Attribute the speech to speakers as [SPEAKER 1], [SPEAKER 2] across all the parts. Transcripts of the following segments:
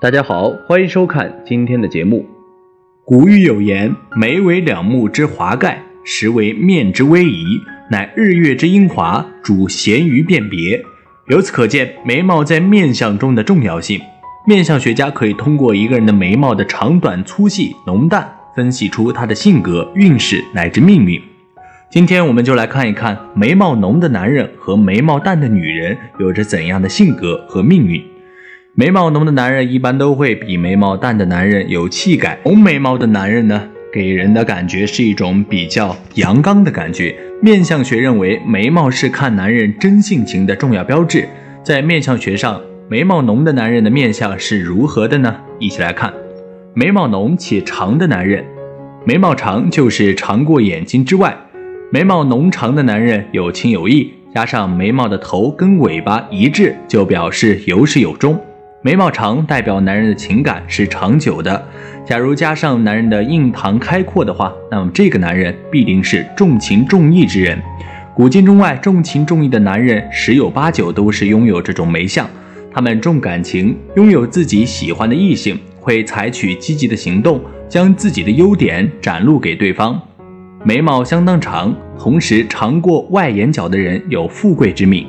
[SPEAKER 1] 大家好，欢迎收看今天的节目。
[SPEAKER 2] 古语有言：“眉为两目之华盖，实为面之威仪，乃日月之英华，主贤愚辨别。”由此可见，眉毛在面相中的重要性。面相学家可以通过一个人的眉毛的长短、粗细、浓淡，分析出他的性格、运势乃至命运。今天我们就来看一看眉毛浓的男人和眉毛淡的女人有着怎样的性格和命运。眉毛浓的男人一般都会比眉毛淡的男人有气概。浓眉毛的男人呢，给人的感觉是一种比较阳刚的感觉。面相学认为，眉毛是看男人真性情的重要标志。在面相学上，眉毛浓的男人的面相是如何的呢？一起来看，眉毛浓且长的男人，眉毛长就是长过眼睛之外。眉毛浓长的男人有情有义，加上眉毛的头跟尾巴一致，就表示有始有终。眉毛长代表男人的情感是长久的。假如加上男人的印堂开阔的话，那么这个男人必定是重情重义之人。古今中外，重情重义的男人十有八九都是拥有这种眉相。他们重感情，拥有自己喜欢的异性，会采取积极的行动，将自己的优点展露给对方。眉毛相当长，同时长过外眼角的人有富贵之命。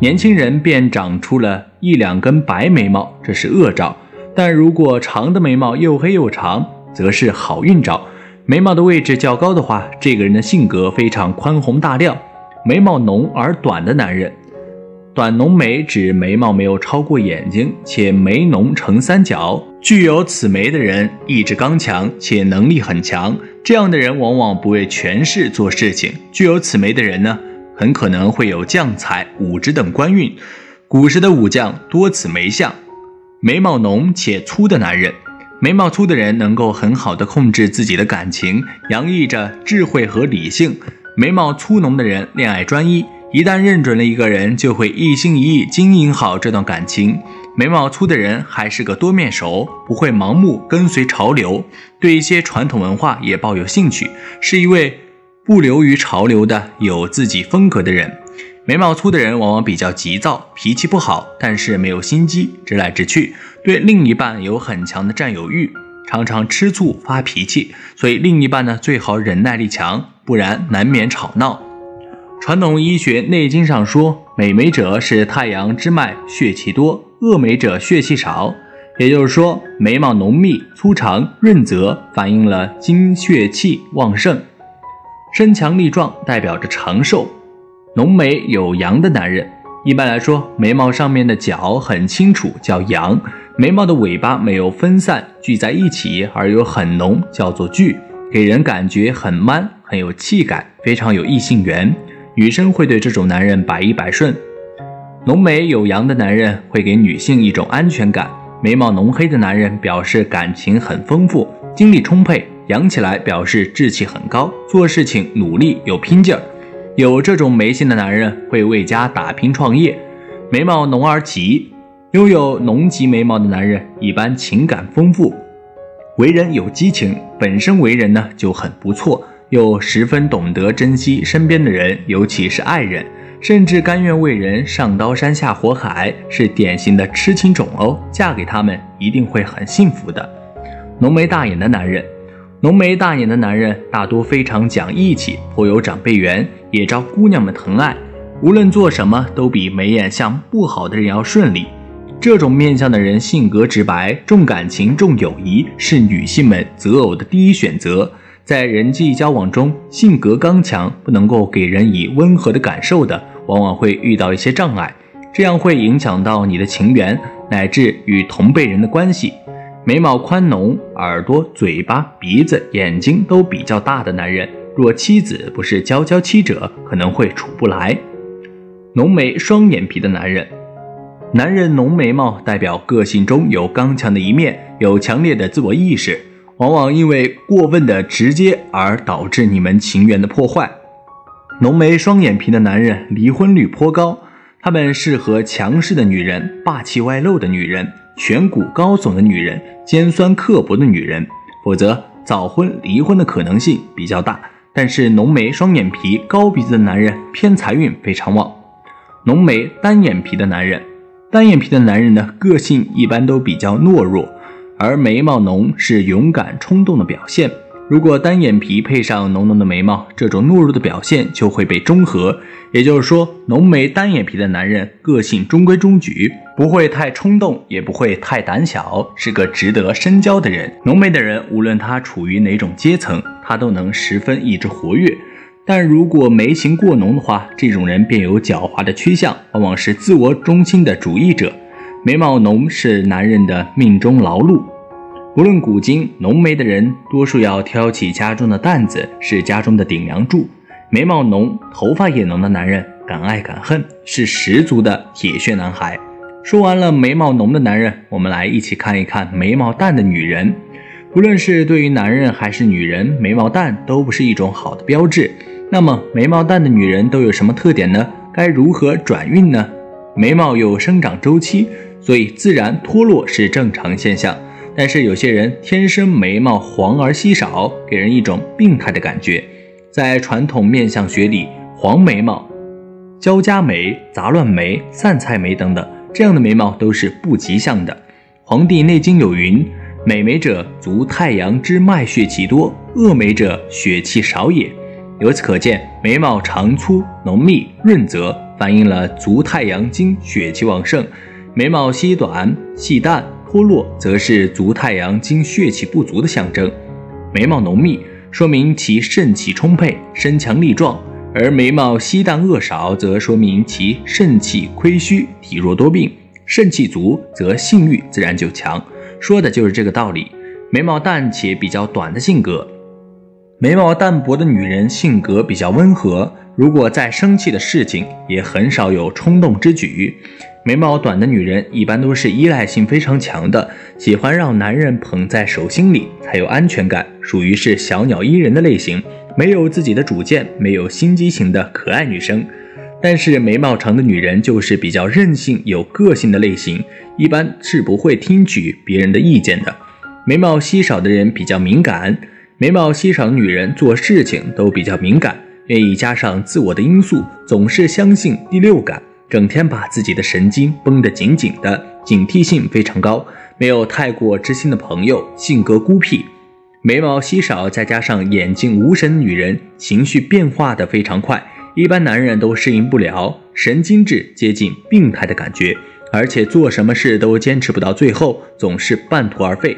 [SPEAKER 2] 年轻人便长出了一两根白眉毛，这是恶兆；但如果长的眉毛又黑又长，则是好运兆。眉毛的位置较高的话，这个人的性格非常宽宏大量。眉毛浓而短的男人，短浓眉指眉毛没有超过眼睛，且眉浓成三角。具有此眉的人，意志刚强且能力很强。这样的人往往不为权势做事情。具有此眉的人呢？很可能会有将才、武职等官运。古时的武将多此眉相，眉毛浓且粗的男人，眉毛粗的人能够很好的控制自己的感情，洋溢着智慧和理性。眉毛粗浓的人恋爱专一，一旦认准了一个人，就会一心一意经营好这段感情。眉毛粗的人还是个多面手，不会盲目跟随潮流，对一些传统文化也抱有兴趣，是一位。不流于潮流的有自己风格的人，眉毛粗的人往往比较急躁，脾气不好，但是没有心机，直来直去，对另一半有很强的占有欲，常常吃醋发脾气，所以另一半呢最好忍耐力强，不然难免吵闹。传统医学《内经》上说，美眉者是太阳之脉，血气多；恶眉者血气少。也就是说，眉毛浓密、粗长、润泽，反映了精血气旺盛。身强力壮代表着长寿，浓眉有阳的男人，一般来说，眉毛上面的角很清楚，叫阳；眉毛的尾巴没有分散聚在一起，而又很浓，叫做聚，给人感觉很 man，很有气概，非常有异性缘。女生会对这种男人百依百顺。浓眉有阳的男人会给女性一种安全感。眉毛浓黑的男人表示感情很丰富，精力充沛。扬起来表示志气很高，做事情努力有拼劲儿。有这种眉形的男人会为家打拼创业。眉毛浓而急，拥有浓急眉毛的男人一般情感丰富，为人有激情，本身为人呢就很不错，又十分懂得珍惜身边的人，尤其是爱人，甚至甘愿为人上刀山下火海，是典型的痴情种哦。嫁给他们一定会很幸福的。浓眉大眼的男人。浓眉大眼的男人大多非常讲义气，颇有长辈缘，也招姑娘们疼爱。无论做什么，都比眉眼相不好的人要顺利。这种面相的人性格直白，重感情，重友谊，是女性们择偶的第一选择。在人际交往中，性格刚强，不能够给人以温和的感受的，往往会遇到一些障碍，这样会影响到你的情缘，乃至与同辈人的关系。眉毛宽浓、耳朵、嘴巴、鼻子、眼睛都比较大的男人，若妻子不是娇娇妻者，可能会处不来。浓眉双眼皮的男人，男人浓眉毛代表个性中有刚强的一面，有强烈的自我意识，往往因为过分的直接而导致你们情缘的破坏。浓眉双眼皮的男人离婚率颇高，他们适合强势的女人、霸气外露的女人。颧骨高耸的女人，尖酸刻薄的女人，否则早婚离婚的可能性比较大。但是浓眉双眼皮、高鼻子的男人偏财运非常旺。浓眉单眼皮的男人，单眼皮的男人呢，个性一般都比较懦弱，而眉毛浓是勇敢冲动的表现。如果单眼皮配上浓浓的眉毛，这种懦弱的表现就会被中和。也就是说，浓眉单眼皮的男人个性中规中矩，不会太冲动，也不会太胆小，是个值得深交的人。浓眉的人，无论他处于哪种阶层，他都能十分意志活跃。但如果眉形过浓的话，这种人便有狡猾的趋向，往往是自我中心的主义者。眉毛浓是男人的命中劳碌，无论古今，浓眉的人多数要挑起家中的担子，是家中的顶梁柱。眉毛浓、头发也浓的男人，敢爱敢恨，是十足的铁血男孩。说完了眉毛浓的男人，我们来一起看一看眉毛淡的女人。无论是对于男人还是女人，眉毛淡都不是一种好的标志。那么眉毛淡的女人都有什么特点呢？该如何转运呢？眉毛有生长周期，所以自然脱落是正常现象。但是有些人天生眉毛黄而稀少，给人一种病态的感觉。在传统面相学里，黄眉毛、交加眉、杂乱眉、散菜眉等等这样的眉毛都是不吉祥的。《黄帝内经》有云：“美眉者，足太阳之脉血气多；恶眉者，血气少也。”由此可见，眉毛长粗、浓密、润泽，反映了足太阳经血气旺盛；眉毛稀短、细淡、脱落，则是足太阳经血气不足的象征。眉毛浓密，说明其肾气充沛、身强力壮；而眉毛稀淡恶少，则说明其肾气亏虚、体弱多病。肾气足，则性欲自然就强，说的就是这个道理。眉毛淡且比较短的性格。眉毛淡薄的女人性格比较温和，如果再生气的事情也很少有冲动之举。眉毛短的女人一般都是依赖性非常强的，喜欢让男人捧在手心里才有安全感，属于是小鸟依人的类型，没有自己的主见，没有心机型的可爱女生。但是眉毛长的女人就是比较任性、有个性的类型，一般是不会听取别人的意见的。眉毛稀少的人比较敏感。眉毛稀少的女人做事情都比较敏感，愿意加上自我的因素，总是相信第六感，整天把自己的神经绷得紧紧的，警惕性非常高，没有太过知心的朋友，性格孤僻。眉毛稀少再加上眼睛无神女人，情绪变化的非常快，一般男人都适应不了，神经质接近病态的感觉，而且做什么事都坚持不到最后，总是半途而废。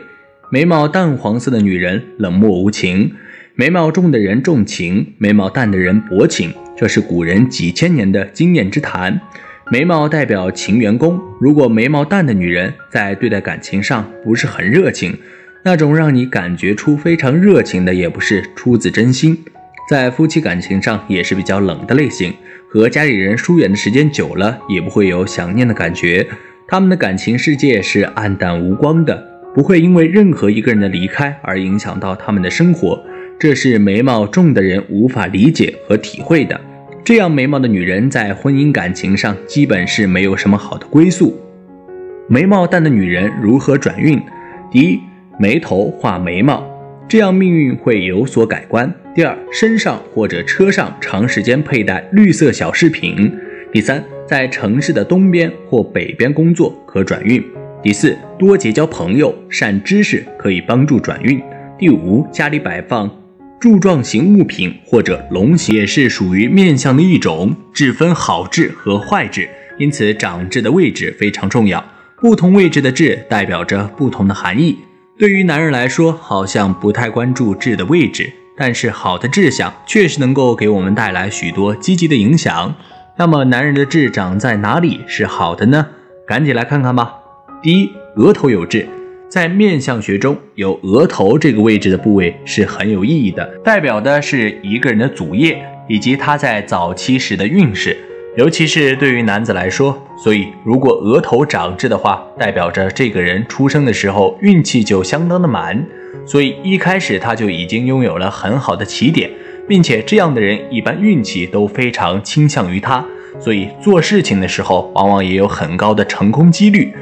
[SPEAKER 2] 眉毛淡黄色的女人冷漠无情，眉毛重的人重情，眉毛淡的人薄情，这是古人几千年的经验之谈。眉毛代表情员工，如果眉毛淡的女人在对待感情上不是很热情，那种让你感觉出非常热情的，也不是出自真心。在夫妻感情上也是比较冷的类型，和家里人疏远的时间久了，也不会有想念的感觉。他们的感情世界是暗淡无光的。不会因为任何一个人的离开而影响到他们的生活，这是眉毛重的人无法理解和体会的。这样眉毛的女人在婚姻感情上基本是没有什么好的归宿。眉毛淡的女人如何转运？第一，眉头画眉毛，这样命运会有所改观。第二，身上或者车上长时间佩戴绿色小饰品。第三，在城市的东边或北边工作可转运。第四，多结交朋友，善知识可以帮助转运。第五，家里摆放柱状形物品或者龙形，也是属于面相的一种。志分好痣和坏痣，因此长痣的位置非常重要。不同位置的痣代表着不同的含义。对于男人来说，好像不太关注痣的位置，但是好的志向确实能够给我们带来许多积极的影响。那么，男人的痣长在哪里是好的呢？赶紧来看看吧。第一，额头有痣，在面相学中，有额头这个位置的部位是很有意义的，代表的是一个人的祖业以及他在早期时的运势，尤其是对于男子来说。所以，如果额头长痣的话，代表着这个人出生的时候运气就相当的满，所以一开始他就已经拥有了很好的起点，并且这样的人一般运气都非常倾向于他，所以做事情的时候往往也有很高的成功几率。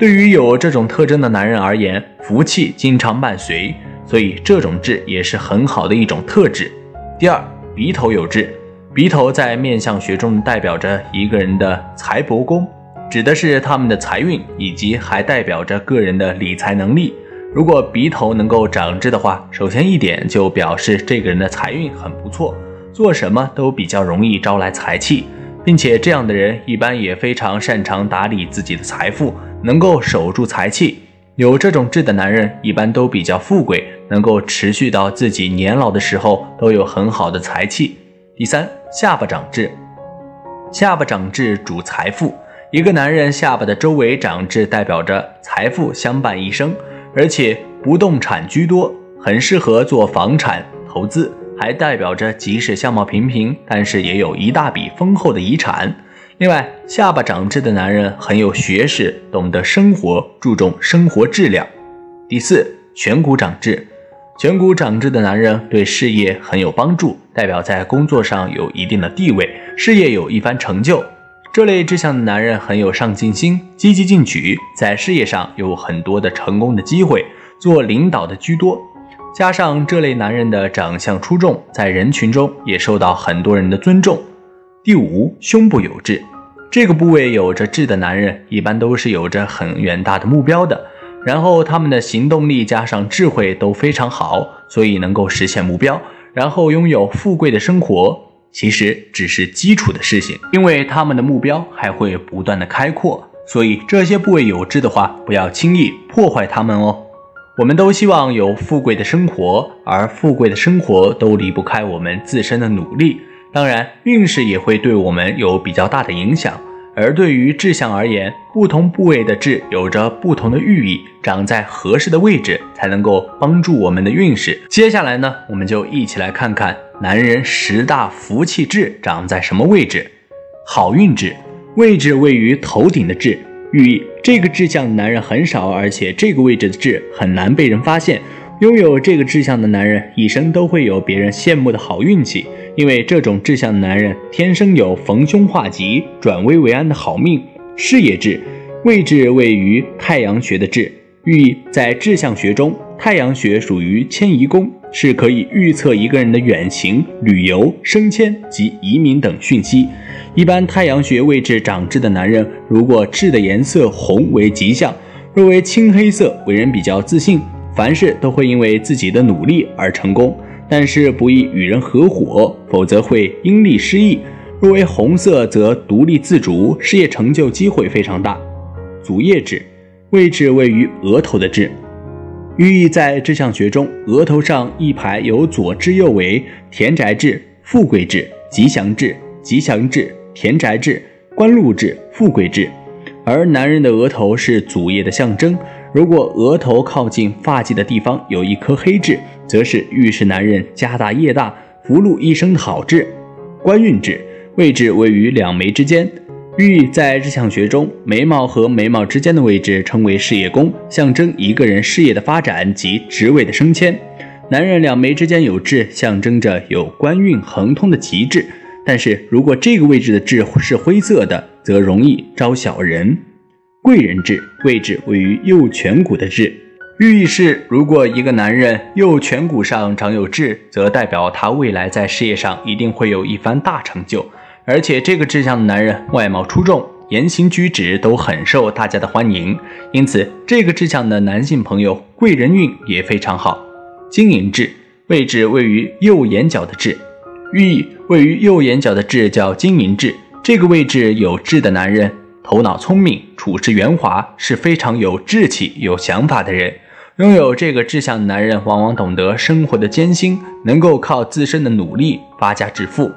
[SPEAKER 2] 对于有这种特征的男人而言，福气经常伴随，所以这种痣也是很好的一种特质。第二，鼻头有痣，鼻头在面相学中代表着一个人的财帛宫，指的是他们的财运，以及还代表着个人的理财能力。如果鼻头能够长痣的话，首先一点就表示这个人的财运很不错，做什么都比较容易招来财气，并且这样的人一般也非常擅长打理自己的财富，能够守住财气。有这种痣的男人一般都比较富贵，能够持续到自己年老的时候都有很好的财气。第三，下巴长痣，下巴长痣主财富。一个男人下巴的周围长痣，代表着财富相伴一生，而且不动产居多，很适合做房产投资，还代表着即使相貌平平，但是也有一大笔丰厚的遗产。另外，下巴长痣的男人很有学识，懂得生活，注重生活质量。第四，颧骨长痣，颧骨长痣的男人对事业很有帮助，代表在工作上有一定的地位，事业有一番成就。这类志向的男人很有上进心，积极进取，在事业上有很多的成功的机会，做领导的居多。加上这类男人的长相出众，在人群中也受到很多人的尊重。第五，胸部有痣，这个部位有着痣的男人一般都是有着很远大的目标的，然后他们的行动力加上智慧都非常好，所以能够实现目标，然后拥有富贵的生活。其实只是基础的事情，因为他们的目标还会不断的开阔，所以这些部位有痣的话，不要轻易破坏他们哦。我们都希望有富贵的生活，而富贵的生活都离不开我们自身的努力。当然，运势也会对我们有比较大的影响。而对于志向而言，不同部位的痣有着不同的寓意，长在合适的位置才能够帮助我们的运势。接下来呢，我们就一起来看看男人十大福气痣长在什么位置。好运痣位置位于头顶的痣，寓意这个志向的男人很少，而且这个位置的痣很难被人发现。拥有这个志向的男人，一生都会有别人羡慕的好运气。因为这种志向的男人天生有逢凶化吉、转危为安的好命。事业志位置位于太阳穴的志，寓意在志向学中，太阳穴属于迁移宫，是可以预测一个人的远行、旅游、升迁及移民等讯息。一般太阳穴位置长痣的男人，如果痣的颜色红为吉象，若为青黑色，为人比较自信，凡事都会因为自己的努力而成功。但是不宜与人合伙，否则会因利失义。若为红色，则独立自主，事业成就机会非常大。祖业痣位置位于额头的痣，寓意在志向学中，额头上一排有左至右为田宅痣、富贵痣、吉祥痣、吉祥痣、田宅痣、官禄痣、富贵痣。而男人的额头是祖业的象征。如果额头靠近发际的地方有一颗黑痣，则是预示男人家大业大、福禄一生的好痣。官运痣位置位于两眉之间，寓意在日相学中，眉毛和眉毛之间的位置称为事业宫，象征一个人事业的发展及职位的升迁。男人两眉之间有痣，象征着有官运亨通的吉痣。但是如果这个位置的痣是灰色的，则容易招小人。贵人痣位置位于右颧骨的痣，寓意是如果一个男人右颧骨上长有痣，则代表他未来在事业上一定会有一番大成就。而且这个志向的男人外貌出众，言行举止都很受大家的欢迎，因此这个志向的男性朋友贵人运也非常好。金银痣位置位于右眼角的痣，寓意位于右眼角的痣叫金银痣，这个位置有痣的男人。头脑聪明，处事圆滑，是非常有志气、有想法的人。拥有这个志向的男人，往往懂得生活的艰辛，能够靠自身的努力发家致富。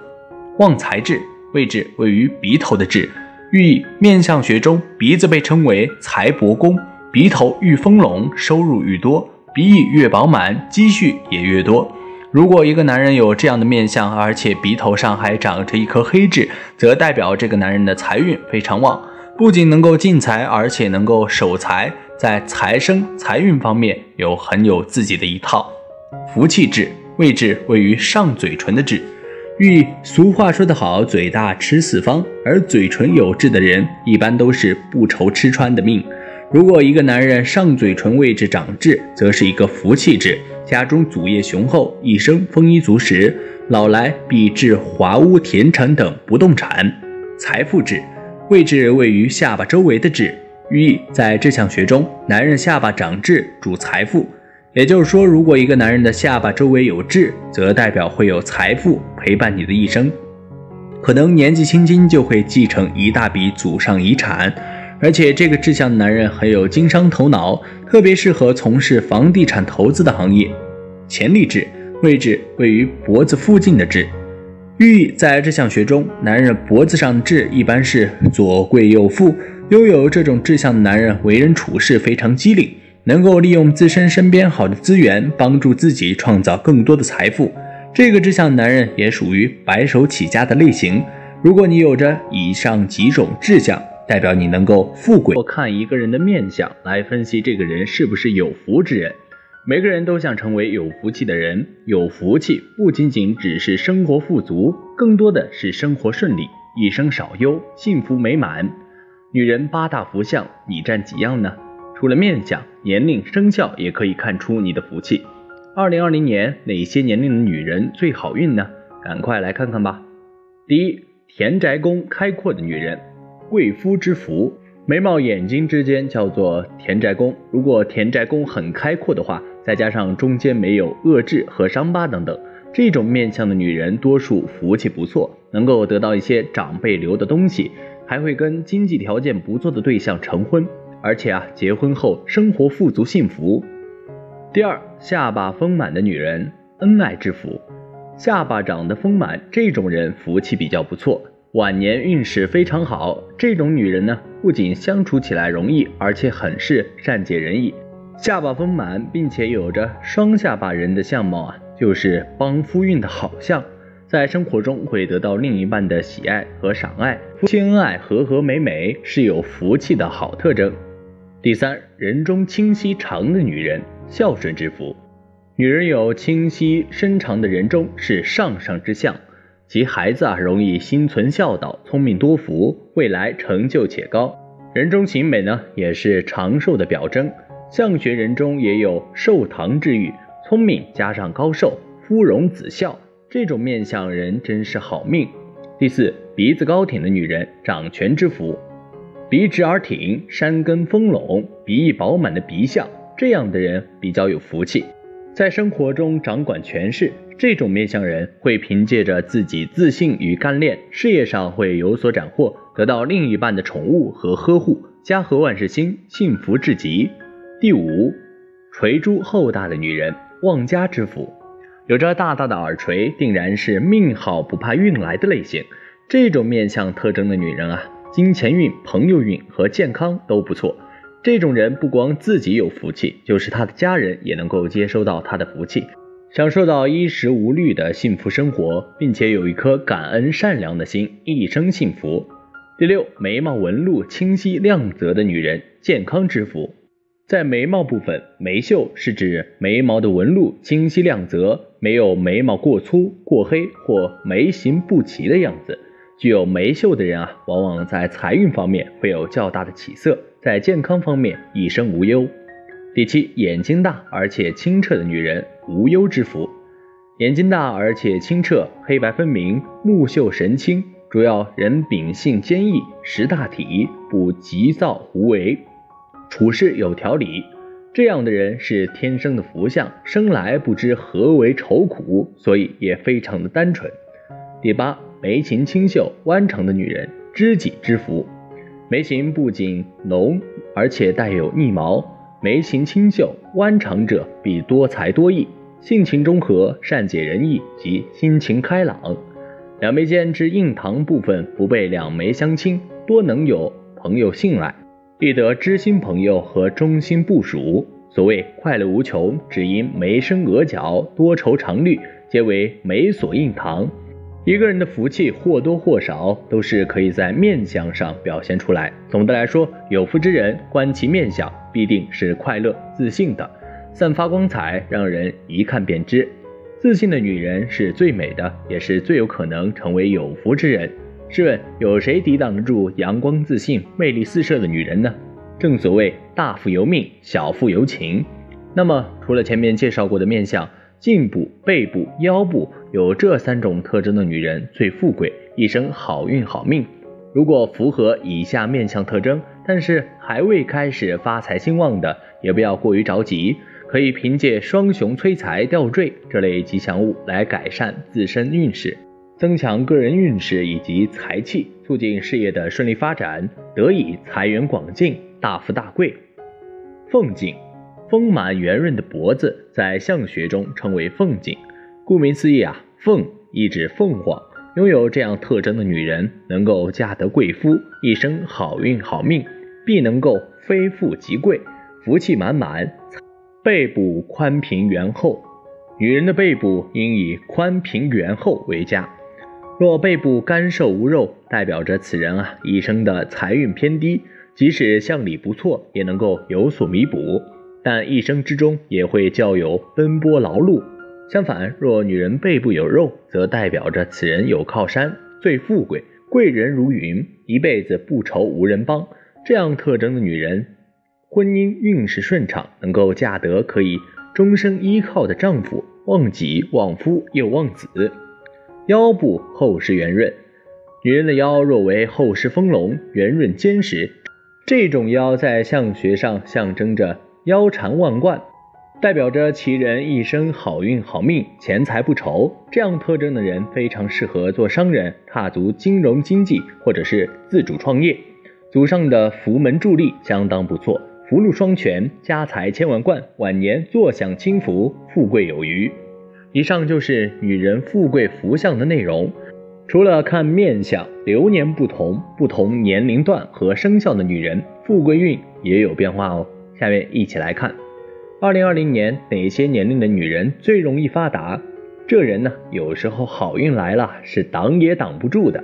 [SPEAKER 2] 旺财痣位置位于鼻头的痣，寓意面相学中，鼻子被称为财帛宫，鼻头愈丰隆，收入愈多，鼻翼越饱满，积蓄也越多。如果一个男人有这样的面相，而且鼻头上还长着一颗黑痣，则代表这个男人的财运非常旺。不仅能够进财，而且能够守财，在财生财运方面有很有自己的一套。福气痣位置位于上嘴唇的痣，寓俗话说得好，嘴大吃四方，而嘴唇有痣的人一般都是不愁吃穿的命。如果一个男人上嘴唇位置长痣，则是一个福气痣，家中祖业雄厚，一生丰衣足食，老来必置华屋、田产等不动产。财富痣。位置位于下巴周围的痣，寓意在这项学中，男人下巴长痣主财富。也就是说，如果一个男人的下巴周围有痣，则代表会有财富陪伴你的一生，可能年纪轻轻就会继承一大笔祖上遗产。而且这个志向的男人很有经商头脑，特别适合从事房地产投资的行业。潜力痣位置位于脖子附近的痣，寓意在这项学中，男人脖子上的痣一般是左贵右富。拥有这种志向的男人，为人处事非常机灵。能够利用自身身边好的资源，帮助自己创造更多的财富。这个志向男人也属于白手起家的类型。如果你有着以上几种志向，代表你能够富贵。
[SPEAKER 1] 我看一个人的面相来分析这个人是不是有福之人。每个人都想成为有福气的人。有福气不仅仅只是生活富足，更多的是生活顺利，一生少忧，幸福美满。女人八大福相，你占几样呢？除了面相、年龄、生肖，也可以看出你的福气。二零二零年哪些年龄的女人最好运呢？赶快来看看吧。第一，田宅宫开阔的女人，贵夫之福。眉毛、眼睛之间叫做田宅宫。如果田宅宫很开阔的话，再加上中间没有恶痣和伤疤等等，这种面相的女人多数福气不错，能够得到一些长辈留的东西，还会跟经济条件不错的对象成婚。而且啊，结婚后生活富足幸福。第二，下巴丰满的女人，恩爱之福。下巴长得丰满，这种人福气比较不错，晚年运势非常好。这种女人呢，不仅相处起来容易，而且很是善解人意。下巴丰满，并且有着双下巴人的相貌啊，就是帮夫运的好相，在生活中会得到另一半的喜爱和赏爱，夫妻恩爱，和和美美，是有福气的好特征。第三，人中清晰长的女人，孝顺之福。女人有清晰深长的人中，是上上之相，其孩子啊容易心存孝道，聪明多福，未来成就且高。人中情美呢，也是长寿的表征。相学人中也有寿堂之誉，聪明加上高寿，夫荣子孝，这种面相人真是好命。第四，鼻子高挺的女人，掌权之福。鼻直而挺，山根丰隆，鼻翼饱满的鼻相，这样的人比较有福气，在生活中掌管权势。这种面相人会凭借着自己自信与干练，事业上会有所斩获，得到另一半的宠物和呵护，家和万事兴，幸福至极。第五，垂珠厚大的女人，旺家之福，有着大大的耳垂，定然是命好不怕运来的类型。这种面相特征的女人啊。金钱运、朋友运和健康都不错，这种人不光自己有福气，就是他的家人也能够接收到他的福气，享受到衣食无虑的幸福生活，并且有一颗感恩善良的心，一生幸福。第六，眉毛纹路清晰亮泽的女人，健康之福。在眉毛部分，眉秀是指眉毛的纹路清晰亮泽，没有眉毛过粗、过黑或眉形不齐的样子。具有眉秀的人啊，往往在财运方面会有较大的起色，在健康方面一生无忧。第七，眼睛大而且清澈的女人，无忧之福。眼睛大而且清澈，黑白分明，目秀神清，主要人秉性坚毅，识大体，不急躁胡为，处事有条理。这样的人是天生的福相，生来不知何为愁苦，所以也非常的单纯。第八。眉形清秀、弯长的女人，知己之福。眉形不仅浓，而且带有逆毛。眉形清秀、弯长者，必多才多艺，性情中和，善解人意及心情开朗。两眉间之印堂部分不被两眉相侵，多能有朋友信赖，必得知心朋友和忠心部属。所谓快乐无穷，只因眉生额角，多愁常虑，皆为眉所印堂。一个人的福气或多或少都是可以在面相上表现出来。总的来说，有福之人观其面相，必定是快乐、自信的，散发光彩，让人一看便知。自信的女人是最美的，也是最有可能成为有福之人。试问，有谁抵挡得住阳光自信、魅力四射的女人呢？正所谓大富由命，小富由情。那么，除了前面介绍过的面相，颈部、背部、腰部有这三种特征的女人最富贵，一生好运好命。如果符合以下面相特征，但是还未开始发财兴旺的，也不要过于着急，可以凭借双雄催财吊坠这类吉祥物来改善自身运势，增强个人运势以及财气，促进事业的顺利发展，得以财源广进，大富大贵。凤颈，丰满圆润的脖子在相学中称为凤颈，顾名思义啊，凤意指凤凰。拥有这样特征的女人，能够嫁得贵夫，一生好运好命，必能够非富即贵，福气满满。背部宽平圆厚，女人的背部应以宽平圆厚为佳。若背部干瘦无肉，代表着此人啊一生的财运偏低，即使相里不错，也能够有所弥补，但一生之中也会较有奔波劳碌。相反，若女人背部有肉，则代表着此人有靠山，最富贵，贵人如云，一辈子不愁无人帮。这样特征的女人，婚姻运势顺畅，能够嫁得可以终生依靠的丈夫，旺己旺夫又旺子。腰部厚实圆润，女人的腰若为厚实丰隆、圆润坚实，这种腰在相学上象征着腰缠万贯。代表着其人一生好运好命，钱财不愁。这样特征的人非常适合做商人，踏足金融经济，或者是自主创业。祖上的福门助力相当不错，福禄双全，家财千万贯，晚年坐享清福，富贵有余。以上就是女人富贵福相的内容。除了看面相，流年不同，不同年龄段和生肖的女人富贵运也有变化哦。下面一起来看。二零二零年哪些年龄的女人最容易发达？这人呢，有时候好运来了是挡也挡不住的。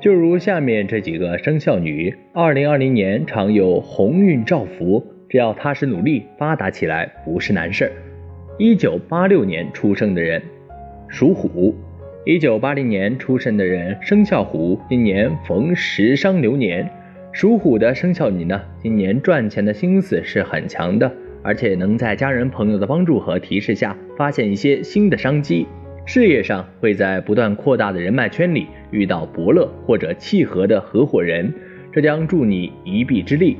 [SPEAKER 1] 就如下面这几个生肖女，二零二零年常有鸿运照福，只要踏实努力，发达起来不是难事儿。一九八六年出生的人，属虎。一九八零年出生的人，生肖虎，今年逢食伤流年。属虎的生肖女呢，今年赚钱的心思是很强的。而且能在家人朋友的帮助和提示下，发现一些新的商机。事业上会在不断扩大的人脉圈里遇到伯乐或者契合的合伙人，这将助你一臂之力。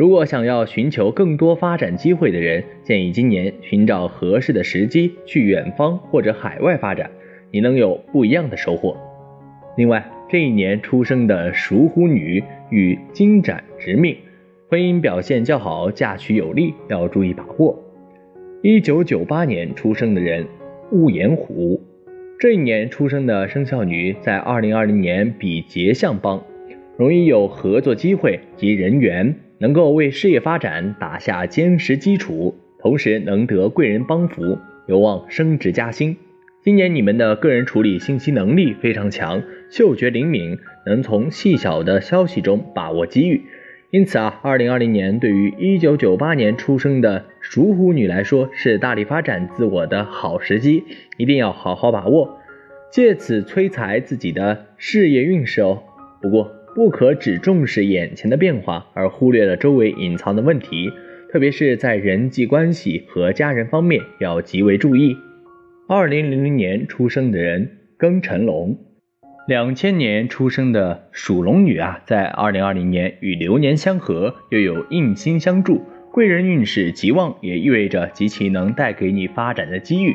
[SPEAKER 1] 如果想要寻求更多发展机会的人，建议今年寻找合适的时机去远方或者海外发展，你能有不一样的收获。另外，这一年出生的属虎女与金盏直命。婚姻表现较好，嫁娶有利，要注意把握。一九九八年出生的人，戊寅虎，这一年出生的生肖女在二零二零年比劫相帮，容易有合作机会及人缘，能够为事业发展打下坚实基础，同时能得贵人帮扶，有望升职加薪。今年你们的个人处理信息能力非常强，嗅觉灵敏，能从细小的消息中把握机遇。因此啊，二零二零年对于一九九八年出生的属虎女来说，是大力发展自我的好时机，一定要好好把握，借此催财自己的事业运势哦。不过，不可只重视眼前的变化，而忽略了周围隐藏的问题，特别是在人际关系和家人方面要极为注意。二零零零年出生的人，庚辰龙。两千年出生的属龙女啊，在二零二零年与流年相合，又有印星相助，贵人运势极旺，也意味着极其能带给你发展的机遇。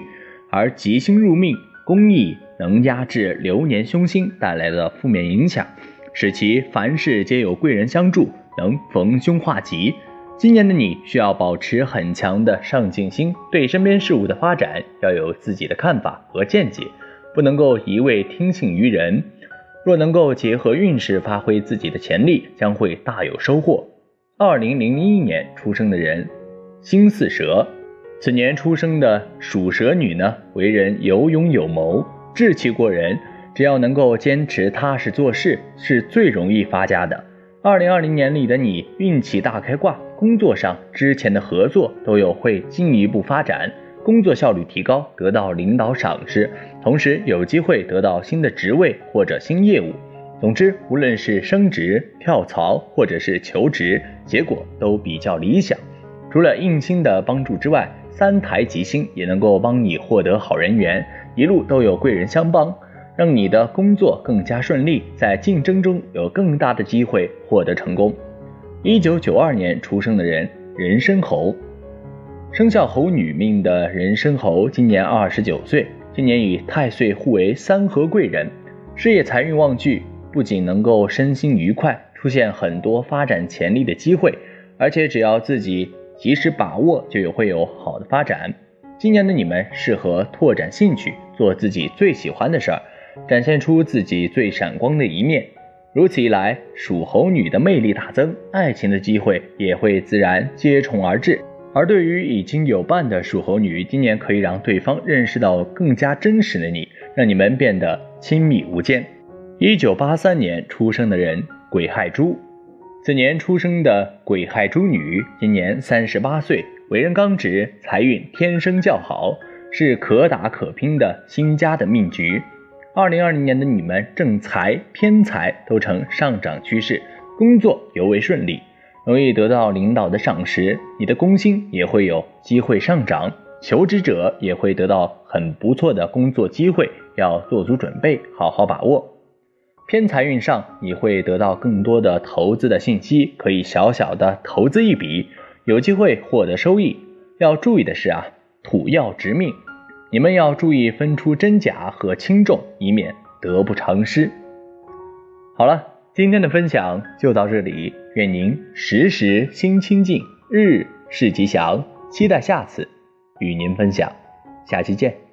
[SPEAKER 1] 而吉星入命，公益能压制流年凶星带来的负面影响，使其凡事皆有贵人相助，能逢凶化吉。今年的你需要保持很强的上进心，对身边事物的发展要有自己的看法和见解。不能够一味听信于人，若能够结合运势发挥自己的潜力，将会大有收获。二零零一年出生的人，辛巳蛇，此年出生的属蛇女呢，为人有勇有谋，志气过人，只要能够坚持踏实做事，是最容易发家的。二零二零年里的你运气大开挂，工作上之前的合作都有会进一步发展。工作效率提高，得到领导赏识，同时有机会得到新的职位或者新业务。总之，无论是升职、跳槽或者是求职，结果都比较理想。除了印星的帮助之外，三台吉星也能够帮你获得好人缘，一路都有贵人相帮。让你的工作更加顺利，在竞争中有更大的机会获得成功。一九九二年出生的人，人参猴，生肖猴女命的人参猴今年二十九岁，今年与太岁互为三合贵人，事业财运旺聚，不仅能够身心愉快，出现很多发展潜力的机会，而且只要自己及时把握，就有会有好的发展。今年的你们适合拓展兴趣，做自己最喜欢的事儿，展现出自己最闪光的一面。如此一来，属猴女的魅力大增，爱情的机会也会自然接踵而至。而对于已经有伴的属猴女，今年可以让对方认识到更加真实的你，让你们变得亲密无间。一九八三年出生的人，癸亥猪，此年出生的癸亥猪女，今年三十八岁。为人刚直，财运天生较好，是可打可拼的新家的命局。二零二零年的你们正财偏财都呈上涨趋势，工作尤为顺利，容易得到领导的赏识，你的工薪也会有机会上涨。求职者也会得到很不错的工作机会，要做足准备，好好把握。偏财运上，你会得到更多的投资的信息，可以小小的投资一笔。有机会获得收益，要注意的是啊，土要直命，你们要注意分出真假和轻重，以免得不偿失。好了，今天的分享就到这里，愿您时时心清静，日日是吉祥，期待下次与您分享，下期见。